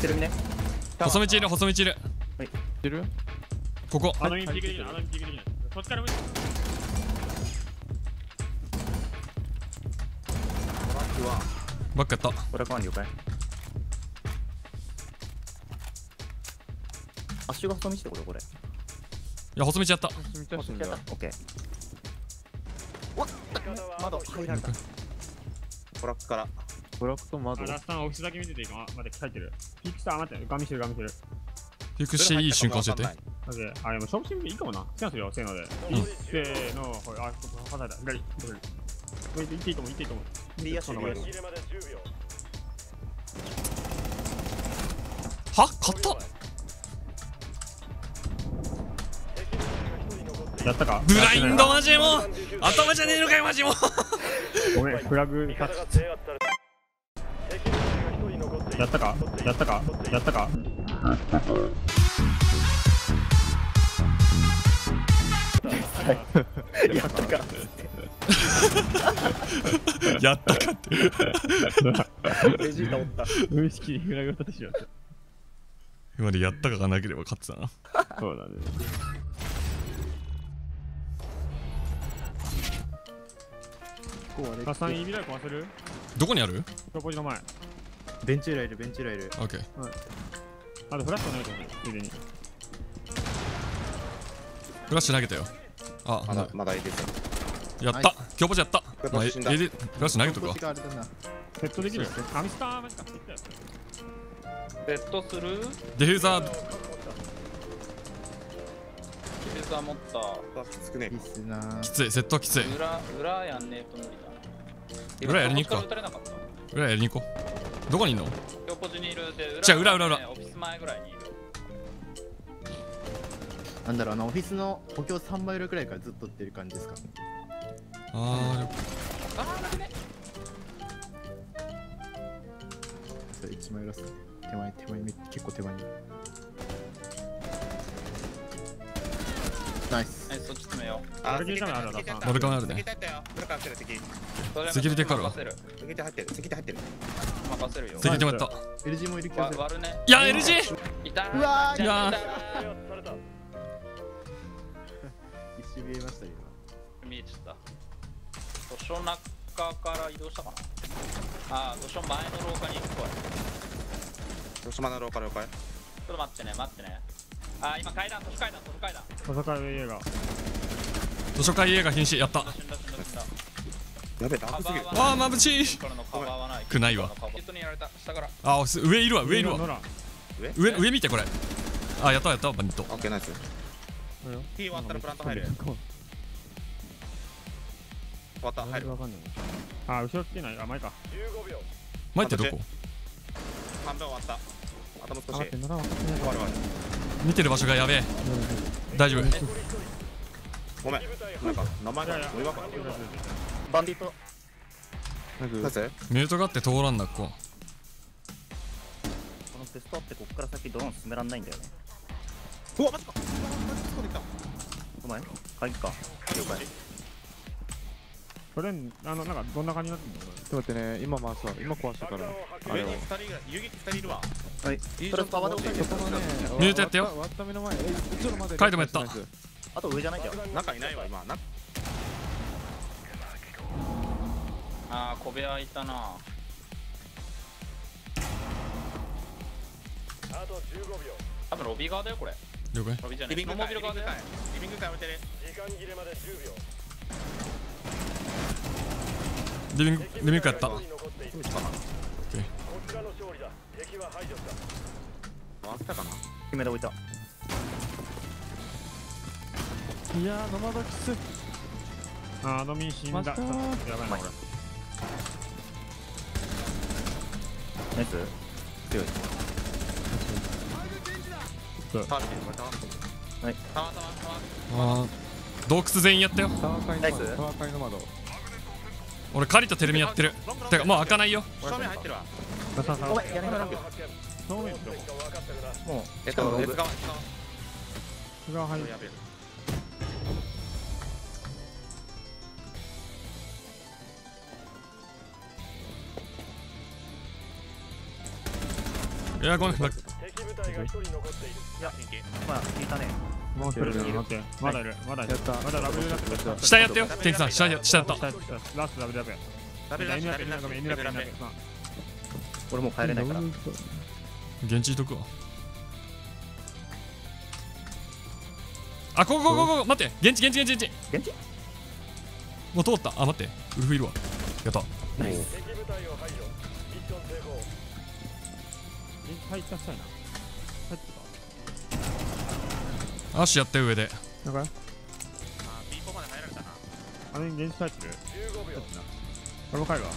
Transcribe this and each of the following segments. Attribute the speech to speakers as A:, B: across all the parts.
A: てるね。
B: 細道いる細道いる。
C: てる？
B: ここ。
D: あのインピークできないあのインピークできないそっちから無理
B: バックやった。
A: これ完了かい足が細道ってことこれ。
B: いや細道やった。
C: 見た。しんだ
A: オッケー。窓入られた。
E: トラックから
C: ブラックと窓
D: あラスタンオフィスだけ見てていいか待って入ってる。ピクサー待ってガミしてるガミしてる。
B: フィクしていい瞬間教えて。
D: マジであでも勝負してみていいかもな。チャンスよせーので、
B: ん。
D: せーのほらあここ挟んだ左左これ行っていいと思う行っていいと思う。
A: れる
B: は？勝った。
D: やったか？
B: ブラインドマジも頭じゃねえのかよマジも
D: ごめんフラグタッチやったか？やったか？やったか？
A: やったか？
B: やったか？って
A: ベジータおった
D: 無意識にフラグ立ってしまった。
B: 今までやったかがなければ勝ってたな。
D: そうだね。ラスタン EB ライト壊せる
B: どこにある？
D: プロポジの前
A: ベンチ裏いるベンチ裏いる
B: オッケー。
D: あとフラッシュ投げでに。
B: フラッシュ投げたよ。あ
E: まだまだいいですよ
B: やった。強ポジやった。まあフラッシュ投げとくわ。
D: セットできるアミスターマジかできたよ
F: ベッドする？
B: ディフューザー。
F: ディフューザー持った。
E: あきつくね
C: いいっすな。
B: きつい。セットはきつい。
F: 裏裏やんねえと無理だな。
B: 裏やりに行くか。
F: 今打たれなかった？
B: 裏やりに行こうどこにいんの？
F: 両ポジにいるで
B: じゃあ裏裏裏。
F: ねオフィス前ぐらいにいる。
C: なんだろうあのオフィスの補強3倍裏くらいからずっとってる感じですか？
B: あ
F: あーだけね。
C: それ1枚裏っすね。手前手前め結構手前に。ナイス。
F: はいそっち詰めよ
E: あ
D: 俺聞いたのあるわ。
E: 関
B: モルカンあるね
E: 関入ったよ。村川来てる敵。
F: うそれ
B: セキュリティカードは？
F: 任せる。
E: 関入ってる関入ってる。
F: 任せるよ。
B: ー関手もやった
C: LG もいる気がする
F: わ割るね。
B: いや LG
F: いた
C: うわー。
B: いやー。
C: 一瞬見えました今。
F: 見えちゃった。図書中から移動したかな。あー図書前の廊下に行くこい
E: 広島の廊下了解
F: ちょっと待ってね待ってねあー今階段図書階段図書階段。
D: 小坂上家が
B: 図書館家が瀕死やった。
E: やべえダークすぎる
B: わあ眩しい。
F: からのカバーはない。
B: くないわ。あす上いるわ上いるわ。上？上見てこれ。あやったやったバニット
E: オッケーナイス T 終わったらプラント入る 終わった入る。
D: わかんないあー後ろつけないあ前か。
B: 前ってどこ？
E: 半分終わった。あともう少し終わる終わる
B: 見てる場所がやべえ。大丈夫。
E: ごめん。なんか名前が
D: いやいや
E: お岩か
A: バンディット。
E: なぜ？
B: ミュートがあって通らんなここ。
A: このテストってこっから先ドローン進めらんないんだよね。
E: うわマジか。
A: お前？鍵か。了解。
D: それあのなんかどんな感じになってんの？
C: ちょっと待ってね今回すわ今壊したからあれを
E: 上に2人ぐらい遊撃2人いるわ
A: はい。それパワーで押さえて
C: そこのね
B: ミュートやってよ。
C: 割った目の前えちょっと待って
B: カイドもやった。
A: あと上じゃないじゃん
E: 中いないわ今。な
F: あー小部屋いたな。多分ロビー側だよこれ。
B: 了解
F: ロビーじゃない。
E: リビング
F: モビル側だよ。
E: リビング界置いてる
B: リビングリビングやった。
E: すぐ来た。な回ったかな？
A: 決めで置いた。
C: いやーノマドキス
D: あーあのミン死んだ。やばいなこれ。
A: ナイス。強い。
E: ーこれタワー
A: はい。
E: タワータワータワー。
B: あー洞窟全員やったよ。
C: タワー階の
A: ナイス
C: 窓タワー階の窓
B: 俺カリとテルミやってるてかもう開かないよ
E: 正面入ってるわ
A: ごめんやりながら
D: 正面ってどこ
A: もう
E: えっ
A: しかもログ
E: と別側別側。
D: 裏側入る。
E: やべえ
B: いやごめんな
A: まあ聞いたね。
D: もう一人待って。まだいるまだいる
C: やった。
D: まだダブルラップだ
B: 下やってよ。天気さん下や下やった。
D: ラストダブルラップや
E: ダブルラッシュダブルラッ
A: 俺もう帰れないから。
B: 現地いとくわ。あここここここ待って。現地現地現地現地。
A: 現地？
B: もう通った。あ待って。ウルフいるわやった。
D: 入ったしたいな入って
B: アッシュやって上で。
D: たなんか？
E: あー B4 まで入られたな。
D: あれに現実入ってる俺も帰るわ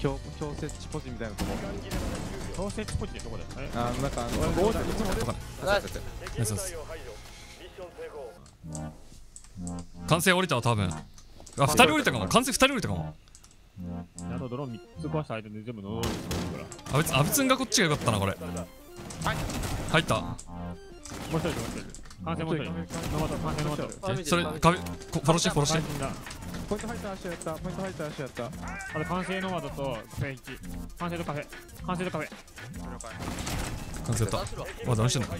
C: 強強設置ポジみたいなとこ。
D: 強制ポジってどこだよえ
C: あなんかあの
D: ゴールいつも
B: とかナイスナイス完成降りたわ多分あ二人降りたかも。完成二人降りたかも。
D: あとドローン3つ壊した間で全部
B: あ別あ別んがこっちがよかったなこれ。入った。
D: もう一人もう一人完成もう一人ノマト完成ノマト
B: えそれ壁こフォローしてフォローして
C: ポイント入った足やった。ポイント入った足やった。
D: あと完成ノマトとカフェ1完成とカフェ。完成とカフェ。
B: 完成やった。まだ何してんの？
E: う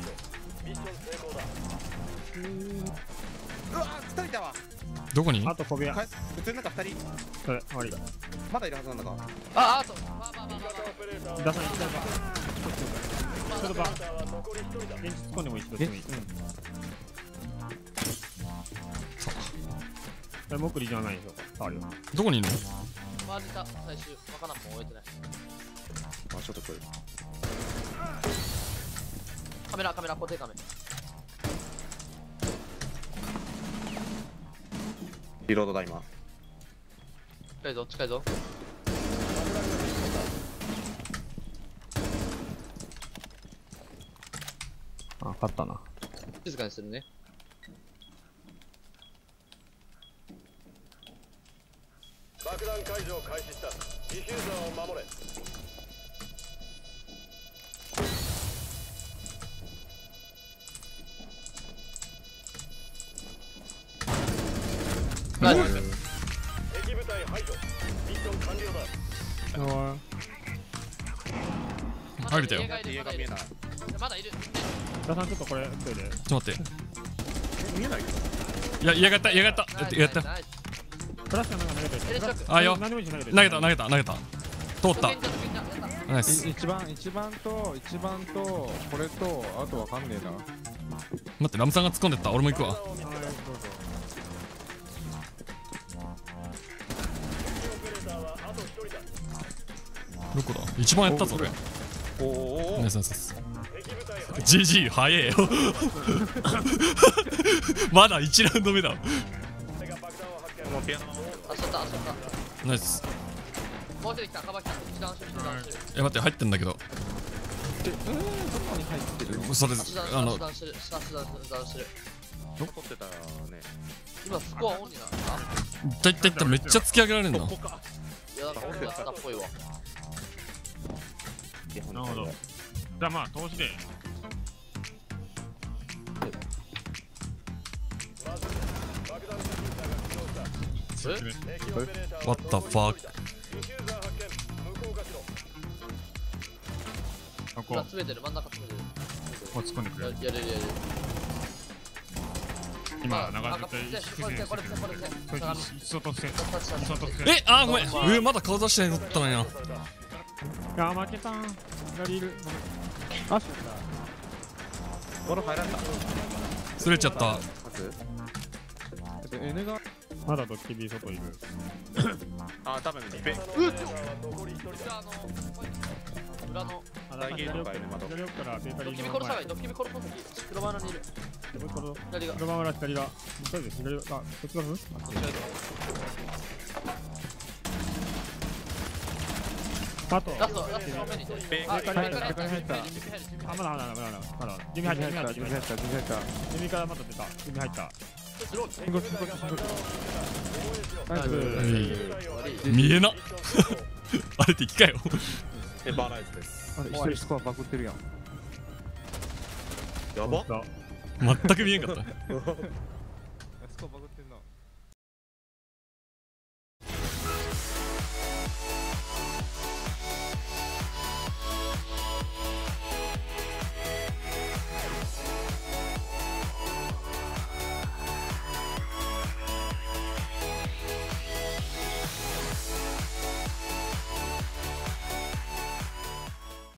E: わー2人だわ。
B: どこに？
D: あと小部屋。
E: か普通なんか2人。
D: それ終わり
E: まだいるはずなんだが。
G: ああと。まあまあまあまあ
D: 出さないちょっとば現地突っ込んでもいいしどっちもいい。それモクリじゃないでしょうか変わるよ
B: どこにいるの？
G: まあ回りた最終。わからんもん終えてない
E: あちょっと来る
G: カメラカメラ固定カメ
E: リロードだ今。
G: 近いぞ近いぞ。
D: あ勝ったな。
G: 静かにするね
H: 爆弾解除を開始した。ディフューザーを守れ。
G: ナイス
H: 敵部隊排除。ミッション完了だ。
B: 入れたよ。
G: 家が
E: 見えない
G: まだいる。
D: ダさんちょっとこれトイレ。
B: ちょっと待って。いや嫌がった嫌がった。やってやった
D: ラッシュなんか投げて
G: エレショック
B: あよ
D: 投げ
B: た投げた投げた。通った。ナイス。
C: い一番一番と一番とこれとあとわかんねえな。
B: 待ってラムさんが突っ込んでった。俺も行くわ。どこだ？一番やったぞ。俺
E: おおお
B: ナイスナイスナイス。GG 早えよ。まだ1ラウンド目だ
E: ピアノ
G: あしとったあしとった
B: ナイス。
G: もう一人来たカバー来た一段
B: え待って入ってんだけど。それ
G: 足段
B: あの
G: 足段してる足段足段足段してる
E: どこ取ってたね。
G: 今スコアオンになった
B: いったいったいっためっちゃ突き上げられるんだ
G: いやだから俺がっぽいわ。
D: なるほど。じゃあまあ投資で
B: What the fuck
D: ここ。
G: 裏詰めてる。真ん中詰めてる。
D: こう突っ込んでくれ。る
G: ややれるやれ。る
D: 今
G: あ
D: 流れてて
G: これこれこれこ
D: て
B: えあーごめん。上まだ顔出してないとったの？にな
D: あー負けたん。左いる
C: 足
E: ボール入られた
B: すれちゃった。
E: 初
C: N が
D: まだドッキリ外いる。
E: あ多分リベ
G: あの裏の
D: あ
E: 大ゲートか窓
D: 左奥からベーカリ
G: ドッキ
D: ーの前
G: リ殺さないドッキリ殺さない黒バナにいる左が
D: 車裏左がとりあえず左があこっちが踏むあと
G: ラストラスト正面に
E: ベーカ
G: ベ
E: リー
G: 入った
C: ベーカリー入った
D: あまだまだまだまだまだ準
C: 準
D: 備入った
C: 備入っ
D: 準備入ったた準備入った
C: 準備入った準備入った
D: 準備からまだ出た準備入った
B: 見えな。あれ敵かよ。
E: エバーライズです。
C: あ一人スコアバグってるやん。
E: やば。
B: 全く見えんかった